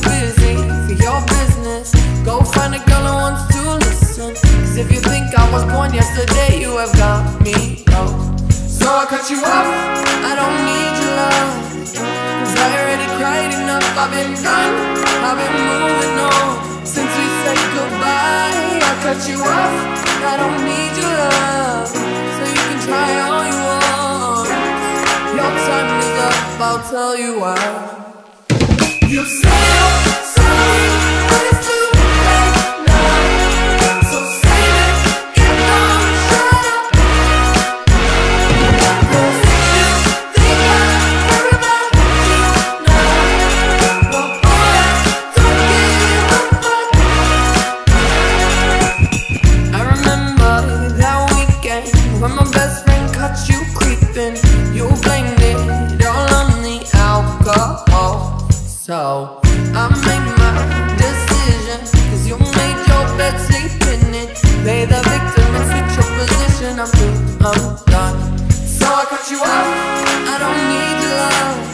busy for your business. Go find a girl who wants to listen. Cause if you think I was born yesterday, you have got me. So I cut you off, I don't need your love. Cause I already cried enough, I've been done, I've been moving on. Since we said goodbye, I cut you off, I don't need your love. So you can try all you want. Your time is up, I'll tell you why. You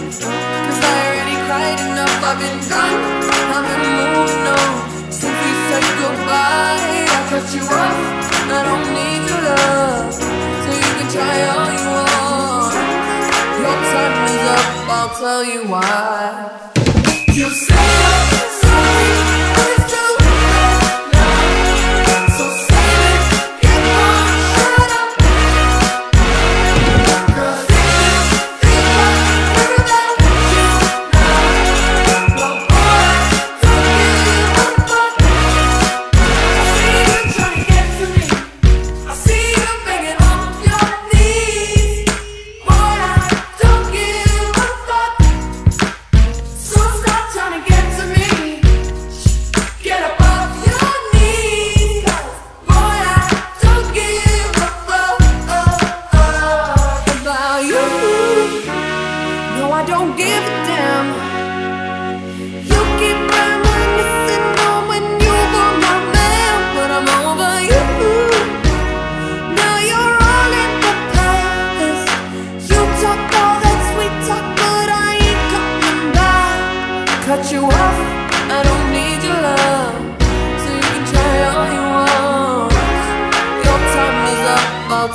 Cause I already cried enough. I've been done. I've been moving on. Since we said goodbye, I cut you off. I don't need your love. So you can try all you want. Your time is up, I'll tell you why. You say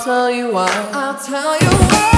tell you why. I'll tell you why.